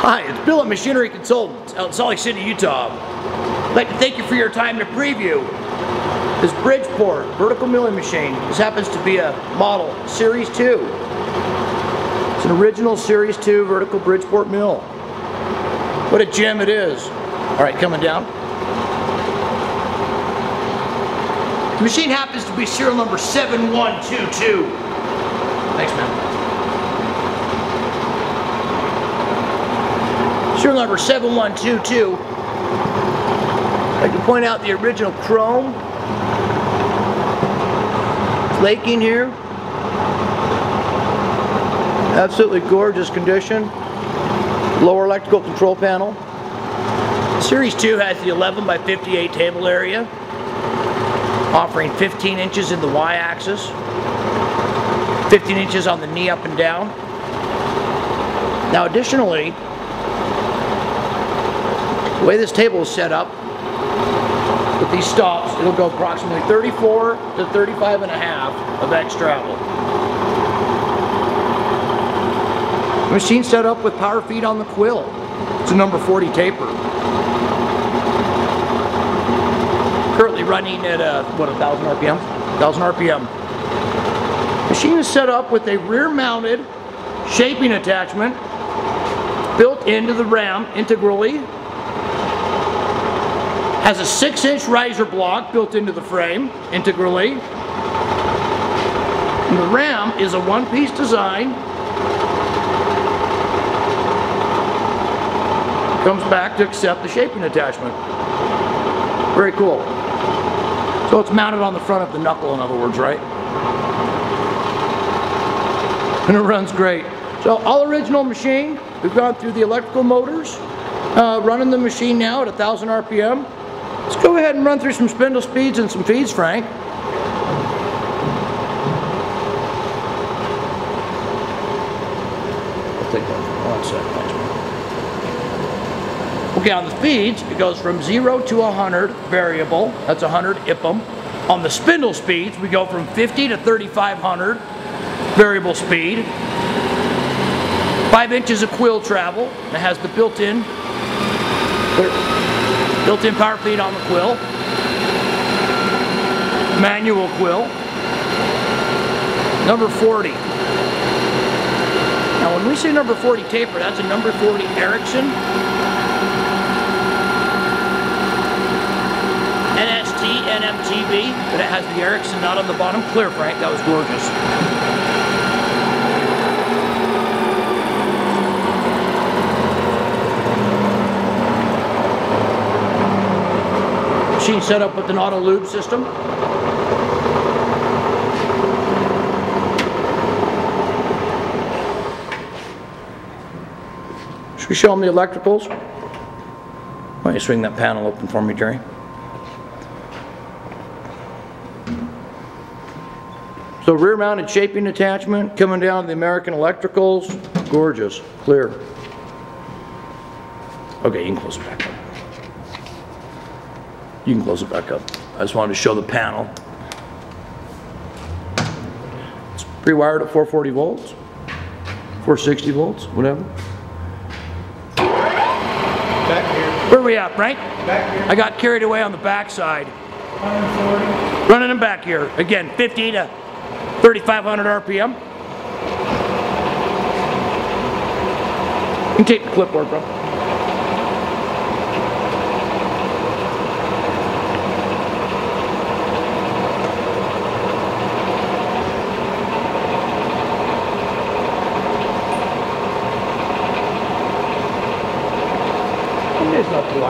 Hi, it's Bill at Machinery Consultants out in Salt Lake City, Utah. I'd like to thank you for your time to preview this Bridgeport vertical milling machine. This happens to be a model Series 2. It's an original Series 2 vertical Bridgeport mill. What a gem it is. All right, coming down. The machine happens to be serial number 7122. Thanks, man. Serial number 7122. I'd like to point out the original chrome flaking here. Absolutely gorgeous condition. Lower electrical control panel. Series 2 has the 11 by 58 table area, offering 15 inches in the y-axis, 15 inches on the knee up and down. Now additionally, the way this table is set up, with these stops, it'll go approximately 34 to 35 and a half of X travel. Machine set up with power feed on the quill. It's a number 40 taper. Currently running at uh, a, what, 1,000 RPM? 1,000 RPM. Machine is set up with a rear mounted shaping attachment built into the ram integrally has a six inch riser block built into the frame integrally. And the ram is a one piece design. Comes back to accept the shaping attachment. Very cool. So it's mounted on the front of the knuckle in other words, right? And it runs great. So all original machine. We've gone through the electrical motors. Uh, running the machine now at 1000 RPM. Let's go ahead and run through some spindle speeds and some feeds, Frank. I'll take that for one second. Okay, on the feeds, it goes from 0 to 100 variable. That's 100 IPM. On the spindle speeds, we go from 50 to 3500 variable speed. 5 inches of quill travel. It has the built-in Built-in power feed on the quill. Manual quill. Number 40. Now when we say number 40 taper, that's a number 40 Erickson. NST NMTB, but it has the Erickson nut on the bottom. Clear, Frank, that was gorgeous. Machine set up with an auto lube system. Should we show them the electricals? Why don't you swing that panel open for me, Jerry? So rear mounted shaping attachment coming down to the American Electricals. Gorgeous, clear. Okay, you can close it back up. You can close it back up. I just wanted to show the panel. It's pre-wired at 440 volts, 460 volts, whatever. Back here. Where are we at, Frank? Back here. I got carried away on the back side. 140. Running them back here. Again, 50 to 3,500 RPM. You can take the clipboard, bro.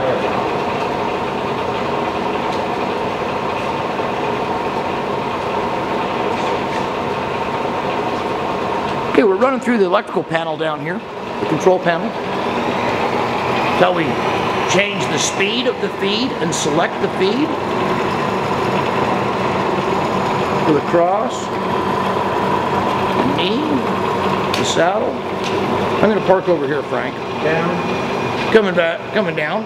It is not too high. Okay, we're running through the electrical panel down here, the control panel. Until we change the speed of the feed and select the feed. For the cross, the knee, the saddle. I'm going to park over here, Frank. Down. Coming back, coming down.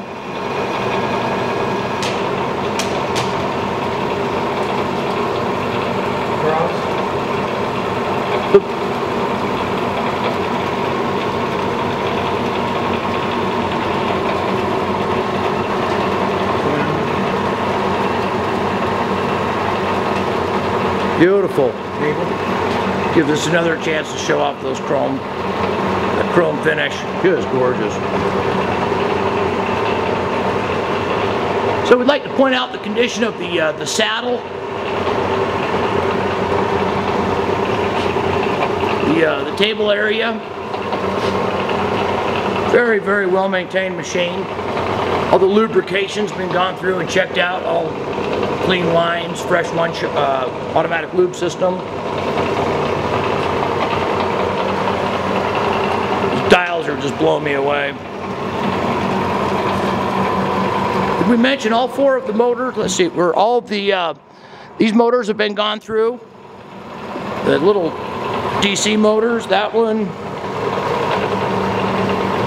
Cross. Beautiful. Give us another chance to show off those chrome, the chrome finish. Just gorgeous. So we'd like to point out the condition of the uh, the saddle. The, uh, the table area. Very, very well maintained machine. All the lubrication's been gone through and checked out. All clean lines, fresh one uh, automatic lube system. These dials are just blowing me away. Did we mention all four of the motors? Let's see, we're all the, uh, these motors have been gone through. The little DC motors, that one,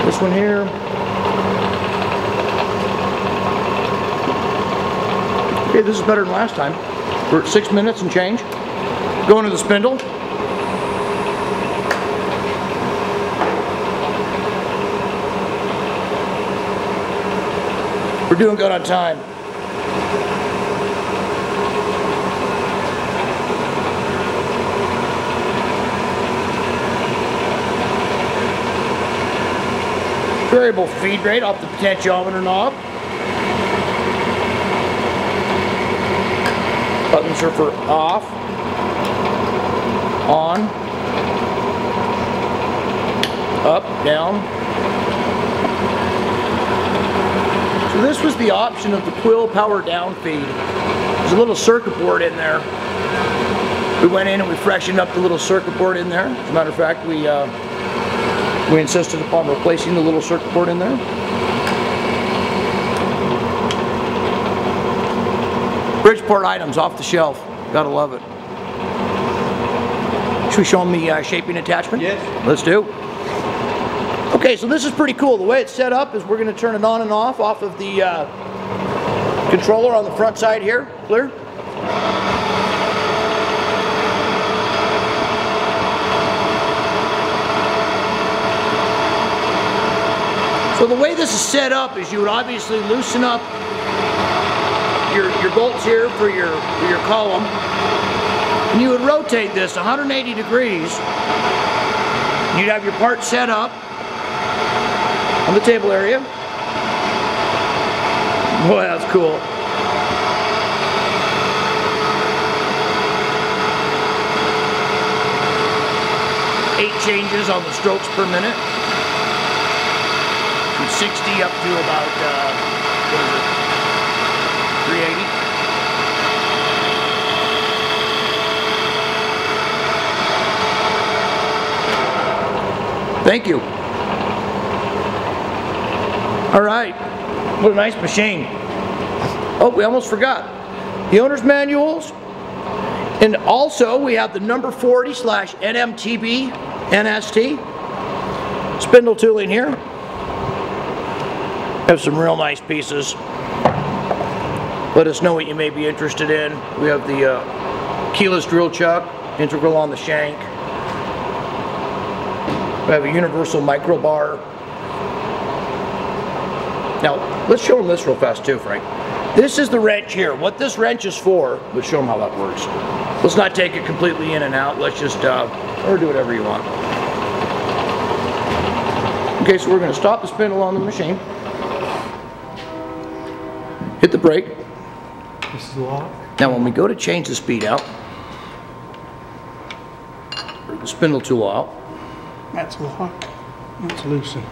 this one here. Okay, this is better than last time. We're at six minutes and change. Going to the spindle. We're doing good on time. Variable feed rate off the potentiometer knob. Buttons are for off, on, up, down. So this was the option of the Quill Power Down feed. There's a little circuit board in there. We went in and we freshened up the little circuit board in there. As a matter of fact, we uh, we insisted upon replacing the little circuit board in there. Bridgeport items off the shelf. Gotta love it. Should we show them the uh, shaping attachment? Yes. Let's do. Okay, so this is pretty cool. The way it's set up is we're going to turn it on and off off of the uh, controller on the front side here. Clear? So the way this is set up is you would obviously loosen up your, your bolts here for your, for your column. And you would rotate this 180 degrees. You'd have your part set up on the table area. Boy, that's cool. Eight changes on the strokes per minute. From 60 up to about, uh, 380. Thank you. All right. What a nice machine. Oh, we almost forgot. The owner's manuals. And also we have the number 40 slash NMTB NST. Spindle tooling here. Have some real nice pieces. Let us know what you may be interested in. We have the uh, keyless drill chuck, integral on the shank. We have a universal micro bar. Now, let's show them this real fast too, Frank. This is the wrench here. What this wrench is for, let's show them how that works. Let's not take it completely in and out. Let's just, uh, or do whatever you want. Okay, so we're going to stop the spindle on the machine. Hit the brake. This is lock. Now when we go to change the speed out, the spindle tool out, That's lock. That's loosen.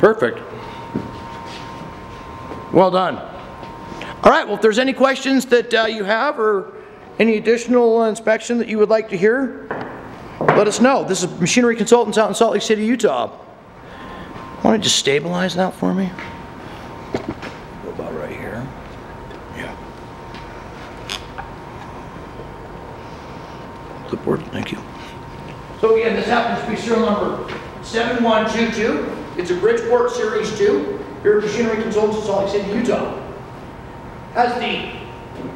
Perfect. Well done. All right, well, if there's any questions that uh, you have or any additional inspection that you would like to hear, let us know. This is Machinery Consultants out in Salt Lake City, Utah. Want to just stabilize that for me? Go About right here. Yeah. Clipboard, thank you. So again, this happens to be serial number 7122. It's a Bridgeport Series 2, here at Machinery Consultants in Salt Lake City, Utah. Has the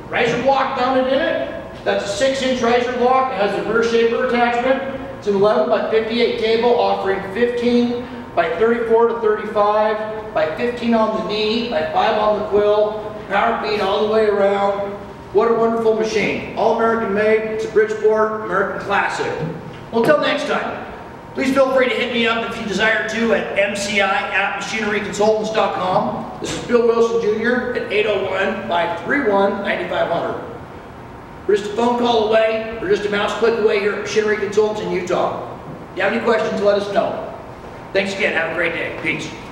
riser block mounted in it. That's a 6-inch riser block. It has a rear shaper attachment. It's an 11 by 58 table offering 15 by 34 to 35 by 15 on the knee by 5 on the quill. Power beat all the way around. What a wonderful machine. All American made, it's a Bridgeport American classic. Well, until next time, please feel free to hit me up if you desire to at mci at machineryconsultants.com. This is Bill Wilson Jr. at 801-531-9500. We're just a phone call away, or just a mouse click away here at Machinery Consultants in Utah. If you have any questions, let us know. Thanks again, have a great day. Peace.